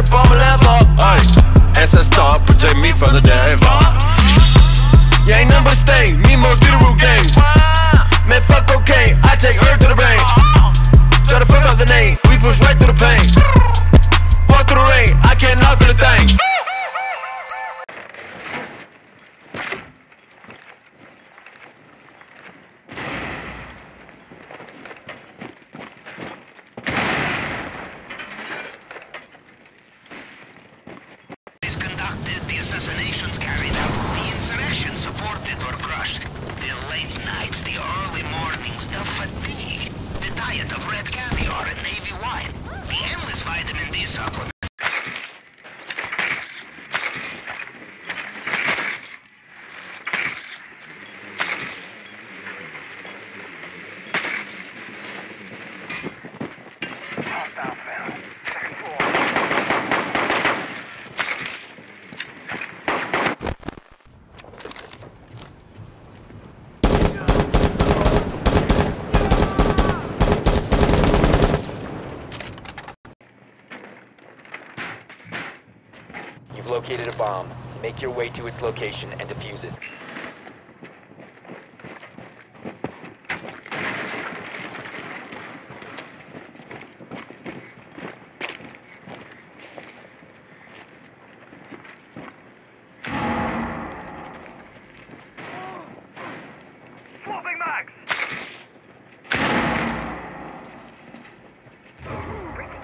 Red bomb level. Ay, ancestor, protect me from the devil. You ain't a stain, me most do the root game. Man, fuck cocaine, I take earth to the brain. Try to fuck up the name, we push right through the pain. Assassinations carried out, the insurrection supported or crushed, the late nights, the early mornings, the fatigue, the diet of red caviar and navy wine, the endless vitamin D supplement. You've located a bomb. Make your way to its location and defuse it.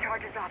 Charges up.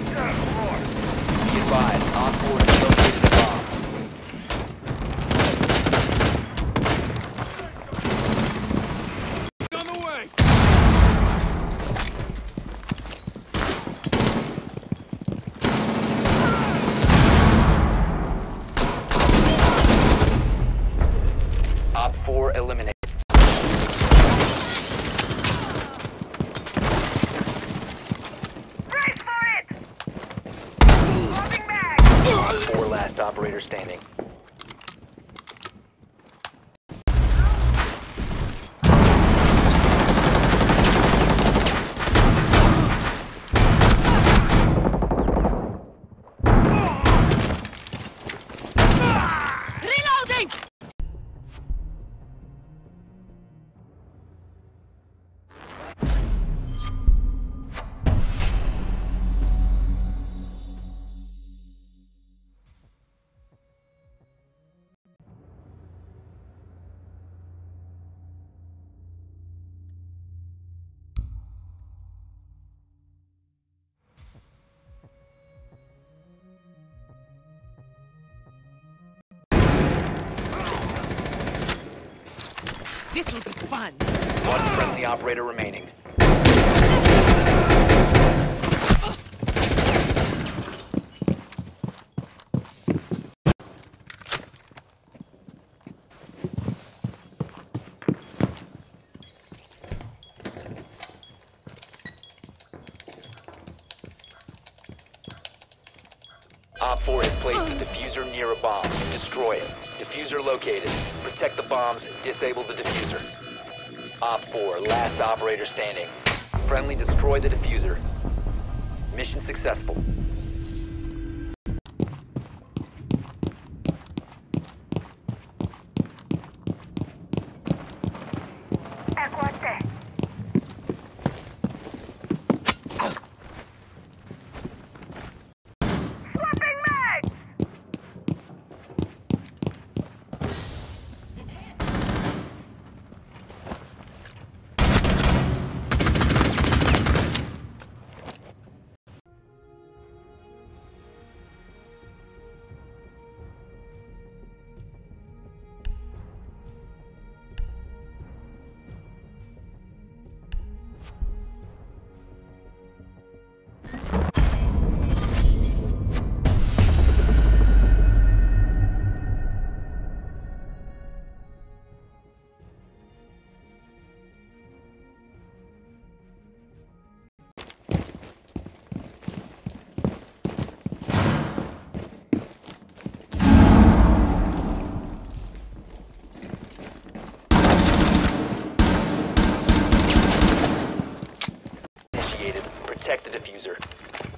Be advised, Op 4 has located a bomb. Op 4 eliminated. Brace for it! Swapping max! Four last operator standing. This will be fun. One friendly operator remaining. Op 4 has placed a diffuser near a bomb. Destroy it. Diffuser located. Protect the bombs. Disable the diffuser. Op 4, last operator standing. Friendly destroy the diffuser. Mission successful. diffuser.